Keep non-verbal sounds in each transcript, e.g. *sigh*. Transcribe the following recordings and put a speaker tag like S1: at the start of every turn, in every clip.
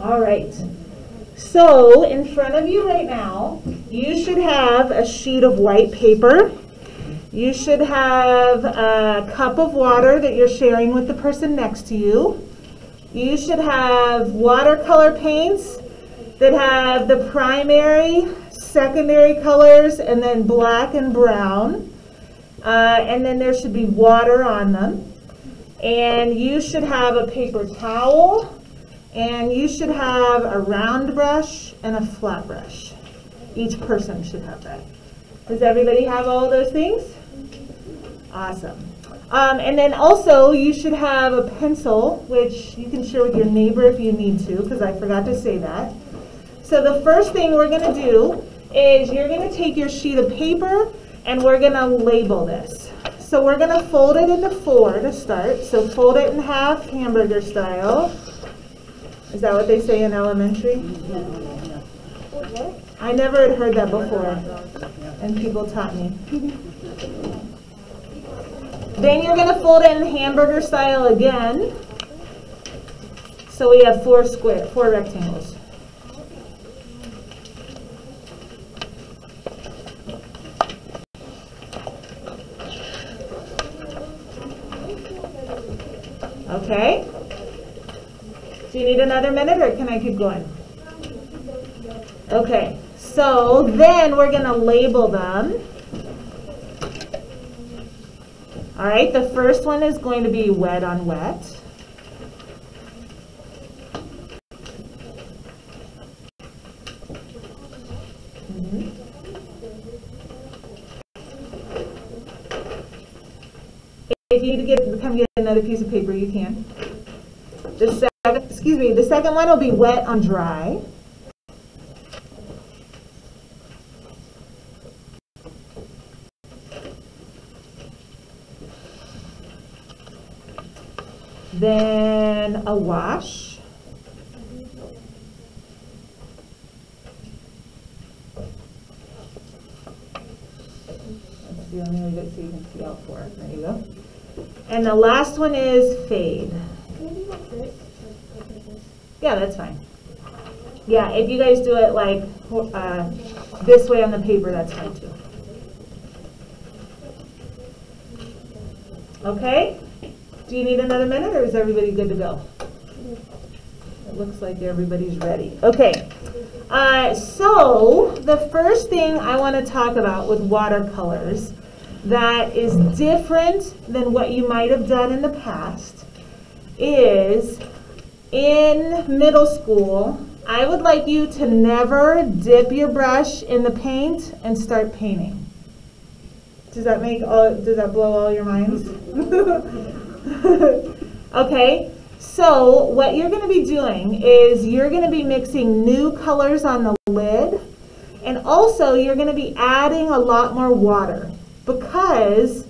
S1: All right. So in front of you right now, you should have a sheet of white paper. You should have a cup of water that you're sharing with the person next to you. You should have watercolor paints that have the primary, secondary colors, and then black and brown. Uh, and then there should be water on them. And you should have a paper towel, and you should have a round brush and a flat brush. Each person should have that. Does everybody have all those things? Awesome. Um, and then also, you should have a pencil, which you can share with your neighbor if you need to, because I forgot to say that. So the first thing we're going to do is you're going to take your sheet of paper and we're going to label this. So we're going to fold it into four to start. So fold it in half, hamburger style. Is that what they say in elementary? I never had heard that before, and people taught me. then you're going to fold in hamburger style again. So we have four square, four rectangles. Okay. Do you need another minute or can I keep going? Okay, so then we're going to label them. All right, the first one is going to be wet on wet. Mm-hmm. If you need to get come get another piece of paper, you can. The second, excuse me, the second one will be wet on dry. Then a wash. That's the only way that so you can see all four. There you go. And the last one is fade. Yeah, that's fine. Yeah, if you guys do it like uh, this way on the paper, that's fine too. Okay? Do you need another minute or is everybody good to go? It looks like everybody's ready. Okay. Uh, so the first thing I want to talk about with watercolors that is different than what you might have done in the past is in middle school, I would like you to never dip your brush in the paint and start painting. Does that make all, does that blow all your minds? *laughs* okay, so what you're going to be doing is you're going to be mixing new colors on the lid and also you're going to be adding a lot more water because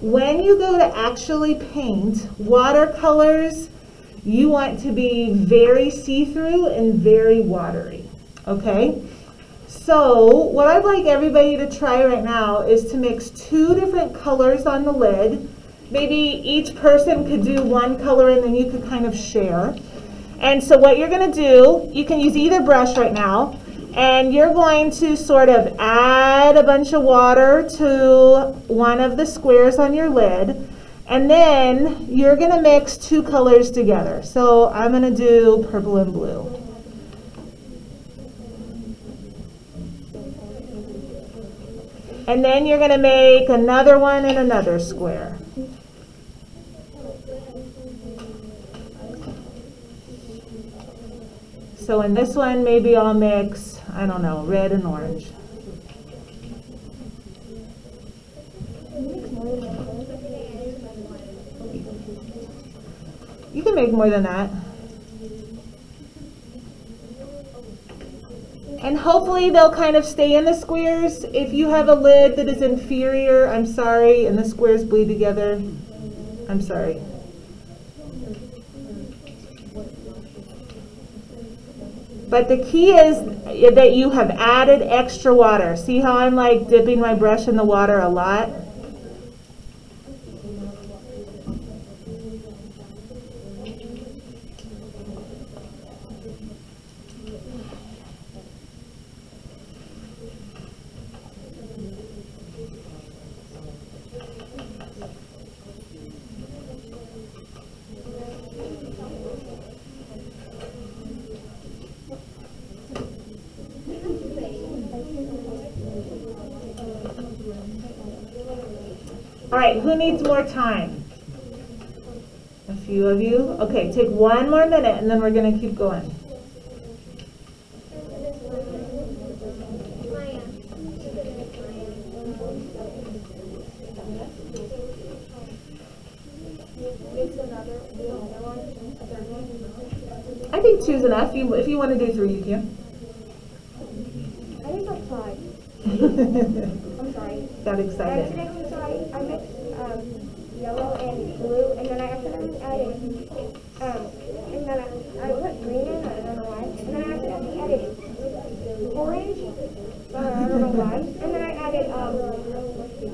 S1: when you go to actually paint watercolors, you want to be very see-through and very watery, okay? So what I'd like everybody to try right now is to mix two different colors on the lid. Maybe each person could do one color and then you could kind of share. And so what you're gonna do, you can use either brush right now, and you're going to sort of add a bunch of water to one of the squares on your lid. And then you're going to mix two colors together. So I'm going to do purple and blue. And then you're going to make another one in another square. So in this one, maybe I'll mix I don't know, red and orange. You can make more than that. And hopefully they'll kind of stay in the squares. If you have a lid that is inferior, I'm sorry, and the squares bleed together, I'm sorry. But the key is that you have added extra water. See how I'm like dipping my brush in the water a lot? Right, who needs more time? A few of you? Okay, take one more minute and then we're going to keep going. I think two's enough. If you, if you want to do three, you can.
S2: I think I'll *laughs* try. I'm sorry.
S1: Got
S2: I
S1: excited.
S2: accidentally sorry. I mixed um, yellow and blue, and then I accidentally added um, and then I, I put green in. I don't know why. And then I accidentally added orange. Uh, I don't know why. And then I added um,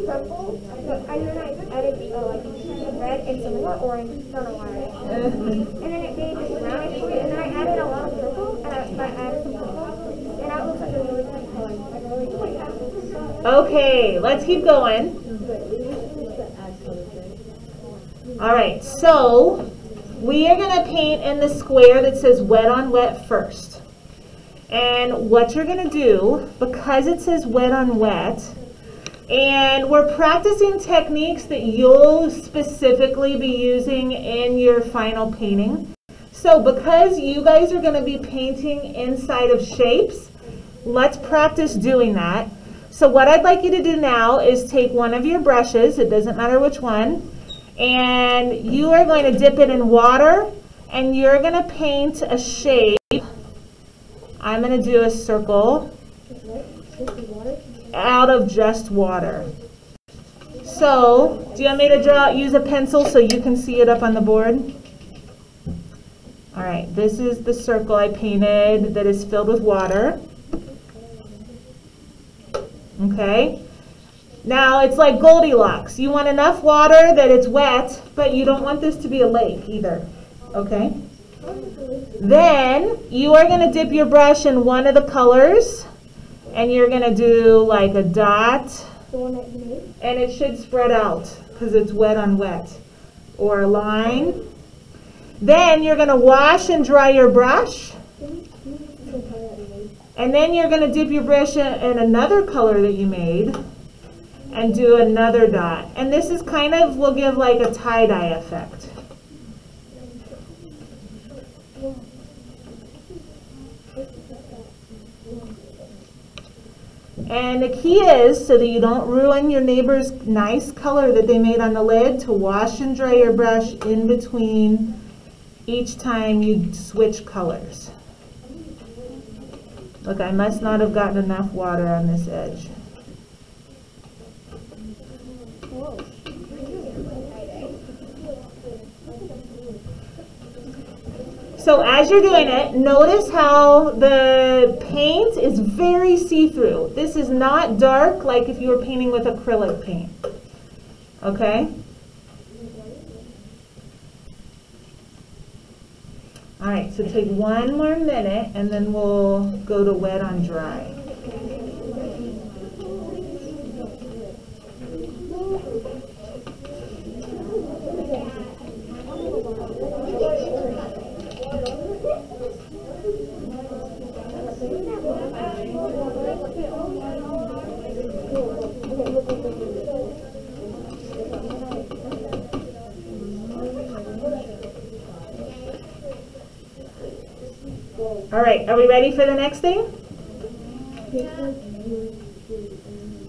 S2: purple. And then I added uh, like red and some more orange. Don't know why. And then it made this brownish blue, and then I added a lot of purple, and I, I added some purple, and that looks like a really pretty color. Like really color.
S1: Okay, let's keep going. All right, so we are going to paint in the square that says wet on wet first. And what you're going to do, because it says wet on wet, and we're practicing techniques that you'll specifically be using in your final painting. So because you guys are going to be painting inside of shapes, let's practice doing that. So what I'd like you to do now is take one of your brushes, it doesn't matter which one, and you are going to dip it in water and you're going to paint a shape. I'm going to do a circle out of just water. So, do you want me to draw, use a pencil so you can see it up on the board? All right, this is the circle I painted that is filled with water. Okay. Now it's like Goldilocks. You want enough water that it's wet, but you don't want this to be a lake either. Okay. Then you are going to dip your brush in one of the colors and you're going to do like a dot and it should spread out because it's wet on wet or a line. Then you're going to wash and dry your brush. And then you're going to dip your brush in another color that you made and do another dot. And this is kind of, will give like a tie-dye effect. And the key is, so that you don't ruin your neighbor's nice color that they made on the lid, to wash and dry your brush in between each time you switch colors. Look, I must not have gotten enough water on this edge. So as you're doing it, notice how the paint is very see-through. This is not dark like if you were painting with acrylic paint. Okay? All right, so take one more minute and then we'll go to wet on dry. All right, are we ready for the next thing?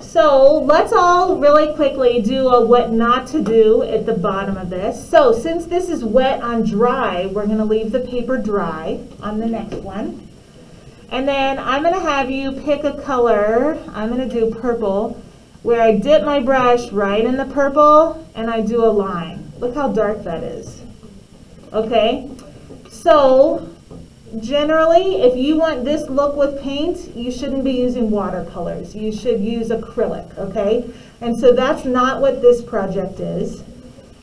S1: So let's all really quickly do a what not to do at the bottom of this. So since this is wet on dry, we're going to leave the paper dry on the next one. And then I'm going to have you pick a color. I'm going to do purple, where I dip my brush right in the purple and I do a line. Look how dark that is. Okay? So generally, if you want this look with paint, you shouldn't be using watercolors. You should use acrylic, okay? And so that's not what this project is.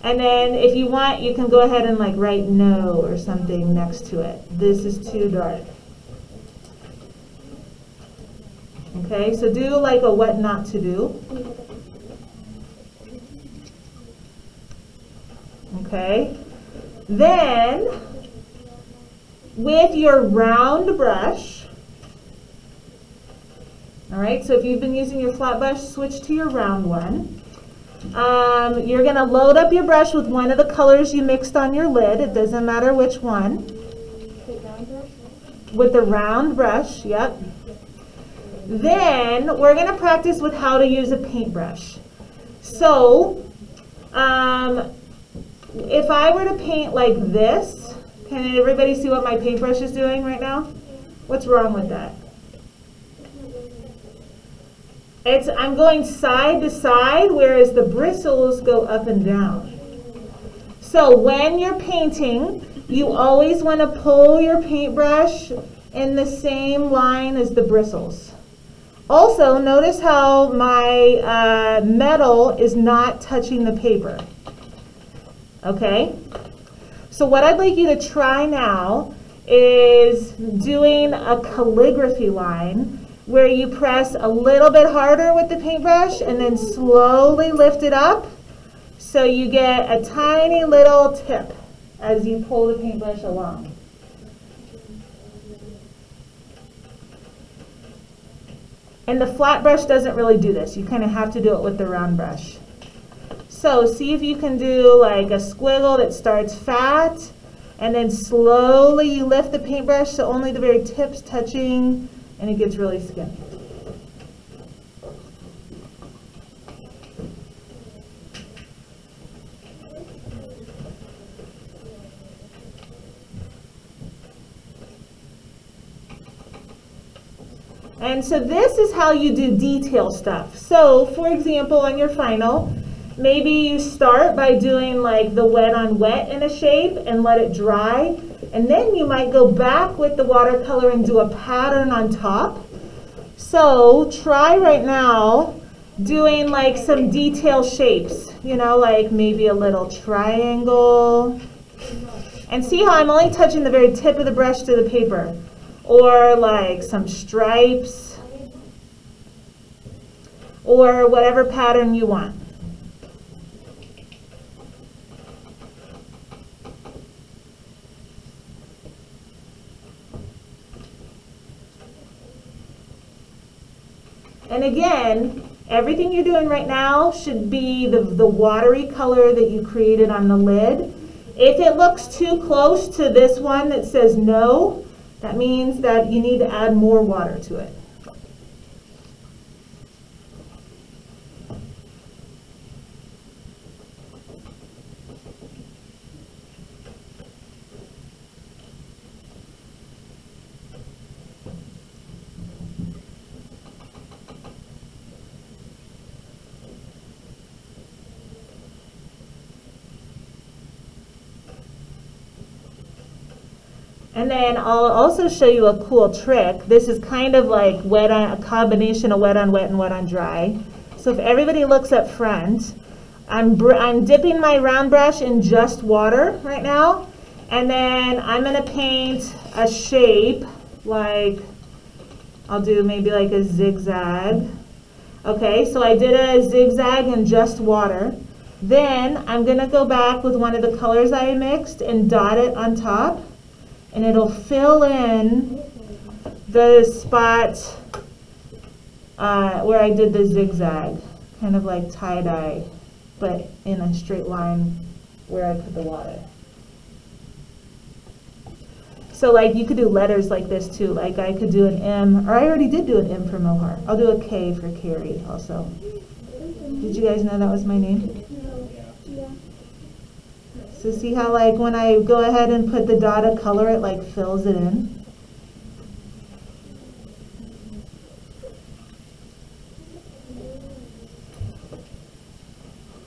S1: And then if you want, you can go ahead and like write no or something next to it. This is too dark. Okay, so do like a what not to do. Okay, then with your round brush, all right, so if you've been using your flat brush, switch to your round one. Um, you're going to load up your brush with one of the colors you mixed on your lid. It doesn't matter which one. With the round brush, yep. Then we're going to practice with how to use a paintbrush. So, um, if I were to paint like this, can everybody see what my paintbrush is doing right now? What's wrong with that? It's, I'm going side to side, whereas the bristles go up and down. So when you're painting, you always want to pull your paintbrush in the same line as the bristles. Also, notice how my uh, metal is not touching the paper. Okay? So what I'd like you to try now is doing a calligraphy line where you press a little bit harder with the paintbrush and then slowly lift it up so you get a tiny little tip as you pull the paintbrush along. And the flat brush doesn't really do this. You kind of have to do it with the round brush. So see if you can do like a squiggle that starts fat and then slowly you lift the paintbrush so only the very tip's touching and it gets really skinny. And so this is how you do detail stuff. So for example, on your final, maybe you start by doing like the wet on wet in a shape and let it dry. And then you might go back with the watercolor and do a pattern on top. So try right now doing like some detail shapes, you know, like maybe a little triangle. And see how I'm only touching the very tip of the brush to the paper or like some stripes, or whatever pattern you want. And again, everything you're doing right now should be the, the watery color that you created on the lid. If it looks too close to this one that says no, that means that you need to add more water to it. And then I'll also show you a cool trick. This is kind of like wet on, a combination of wet on wet and wet on dry. So if everybody looks up front, I'm, I'm dipping my round brush in just water right now. And then I'm gonna paint a shape like, I'll do maybe like a zigzag. Okay, so I did a zigzag in just water. Then I'm gonna go back with one of the colors I mixed and dot it on top and it'll fill in the spot uh, where I did the zigzag, kind of like tie-dye, but in a straight line where I put the water. So like you could do letters like this too, like I could do an M, or I already did do an M for Mohar. I'll do a K for Kari also. Did you guys know that was my name? So see how like when I go ahead and put the dot of color, it like fills it in.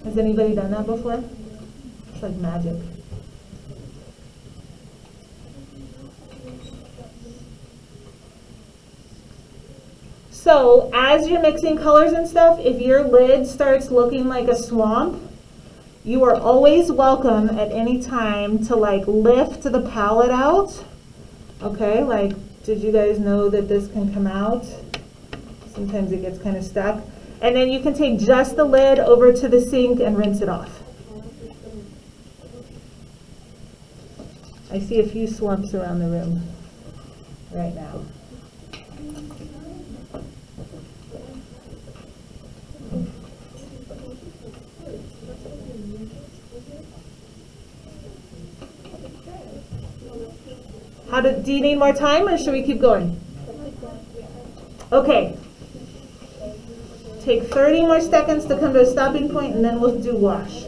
S1: Has anybody done that before? It's like magic. So as you're mixing colors and stuff, if your lid starts looking like a swamp, you are always welcome at any time to like lift the palette out. Okay, like did you guys know that this can come out? Sometimes it gets kind of stuck. And then you can take just the lid over to the sink and rinse it off. I see a few slumps around the room right now. How do, you need more time or should we keep going? Okay. Take 30 more seconds to come to a stopping point and then we'll do wash.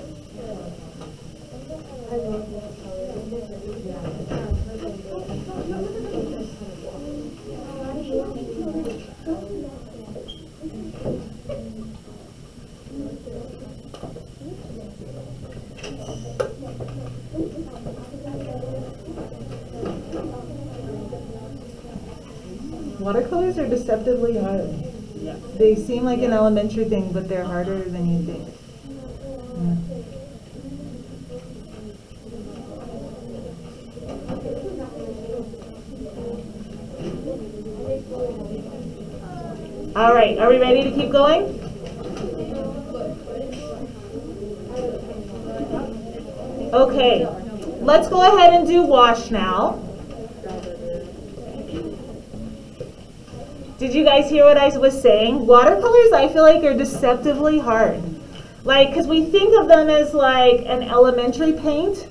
S1: Watercolors are deceptively hard.
S3: Yeah.
S1: They seem like an elementary thing, but they're harder than you think. Yeah. All right, are we ready to keep going? Okay, let's go ahead and do wash now. Did you guys hear what I was saying? Watercolors, I feel like, are deceptively hard. Like, because we think of them as like an elementary paint,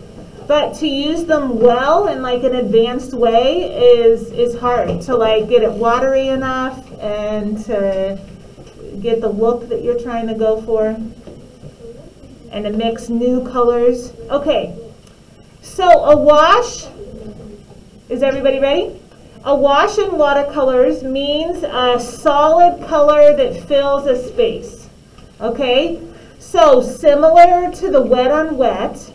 S1: but to use them well in like an advanced way is is hard. To like get it watery enough and to get the look that you're trying to go for, and to mix new colors. Okay, so a wash. Is everybody ready? A wash in watercolors means a solid color that fills a space. Okay? So similar to the wet on wet,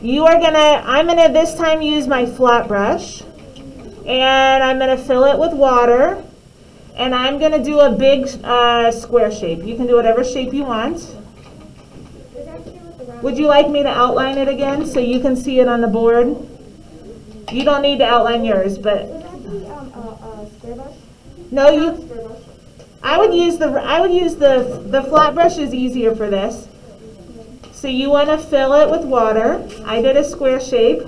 S1: you are gonna, I'm gonna this time use my flat brush and I'm gonna fill it with water and I'm gonna do a big uh, square shape. You can do whatever shape you want. Would you like me to outline it again so you can see it on the board? You don't need to outline yours, but
S2: be um, a, a square brush?
S1: no, you,
S2: brush.
S1: I would use the I would use the the flat brush is easier for this. So you want to fill it with water. I did a square shape.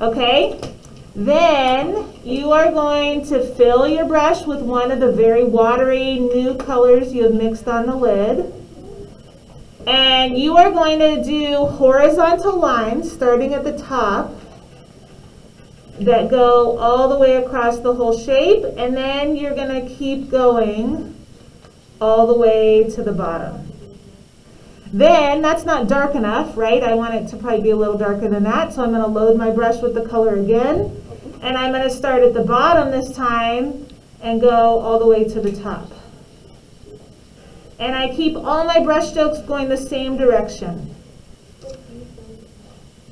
S1: Okay? Then you are going to fill your brush with one of the very watery new colors you have mixed on the lid. And you are going to do horizontal lines starting at the top that go all the way across the whole shape, and then you're gonna keep going all the way to the bottom. Then, that's not dark enough, right? I want it to probably be a little darker than that, so I'm gonna load my brush with the color again, and I'm gonna start at the bottom this time and go all the way to the top. And I keep all my brush strokes going the same direction.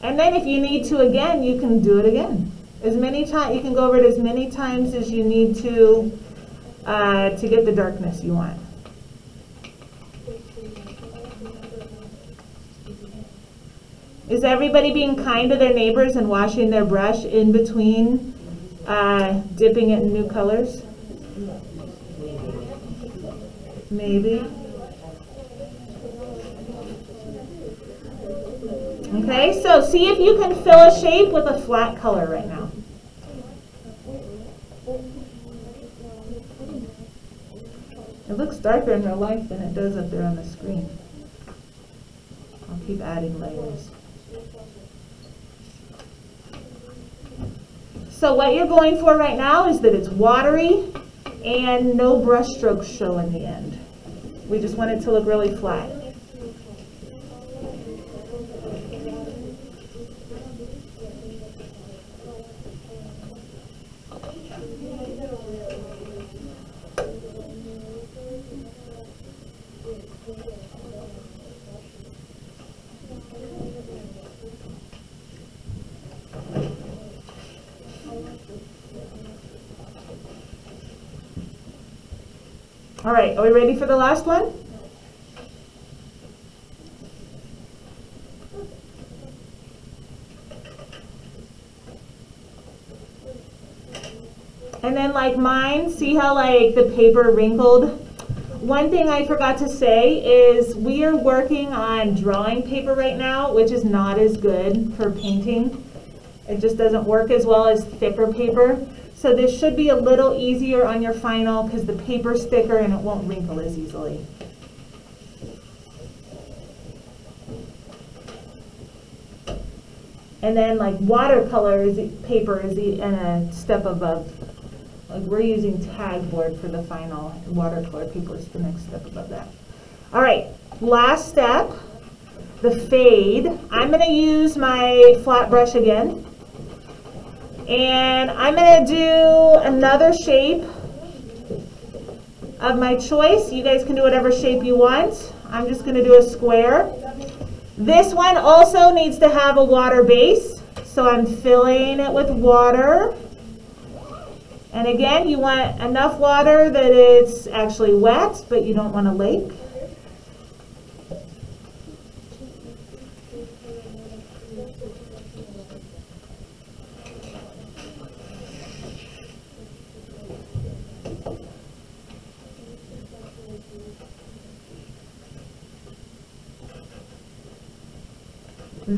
S1: And then if you need to again, you can do it again. As many times, you can go over it as many times as you need to, uh, to get the darkness you want. Is everybody being kind to their neighbors and washing their brush in between, uh, dipping it in new colors? Maybe. Okay, so see if you can fill a shape with a flat color right now. It looks darker in real life than it does up there on the screen. I'll keep adding layers. So what you're going for right now is that it's watery and no brush strokes show in the end. We just want it to look really flat. All right, are we ready for the last one? And then like mine, see how like the paper wrinkled? One thing I forgot to say is we are working on drawing paper right now, which is not as good for painting. It just doesn't work as well as thicker paper. So this should be a little easier on your final because the paper's thicker and it won't wrinkle as easily. And then like watercolor is, paper is in a step above. Like we're using tag board for the final, watercolor paper is the next step above that. All right, last step, the fade. I'm gonna use my flat brush again. And I'm gonna do another shape of my choice. You guys can do whatever shape you want. I'm just gonna do a square. This one also needs to have a water base, so I'm filling it with water. And again, you want enough water that it's actually wet, but you don't want a lake.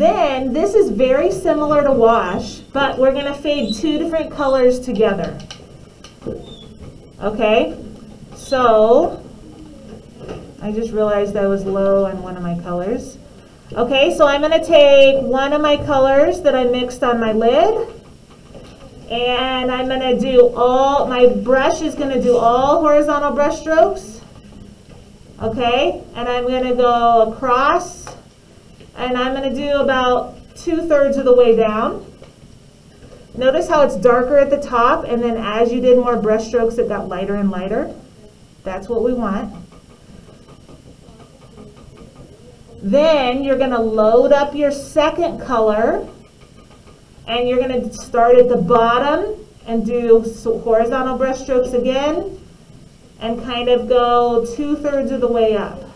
S1: Then, this is very similar to wash, but we're gonna fade two different colors together. Okay, so, I just realized I was low on one of my colors. Okay, so I'm gonna take one of my colors that I mixed on my lid, and I'm gonna do all, my brush is gonna do all horizontal brush strokes. Okay, and I'm gonna go across and I'm going to do about two thirds of the way down. Notice how it's darker at the top, and then as you did more brush strokes, it got lighter and lighter. That's what we want. Then you're going to load up your second color, and you're going to start at the bottom and do horizontal brush strokes again, and kind of go two thirds of the way up.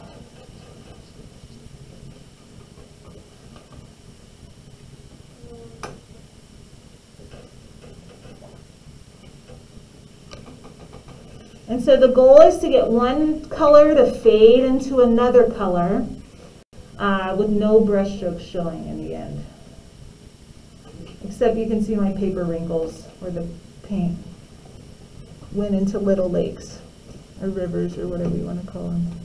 S1: So the goal is to get one color to fade into another color uh, with no brush strokes showing in the end. Except you can see my paper wrinkles where the paint went into little lakes or rivers or whatever you want to call them.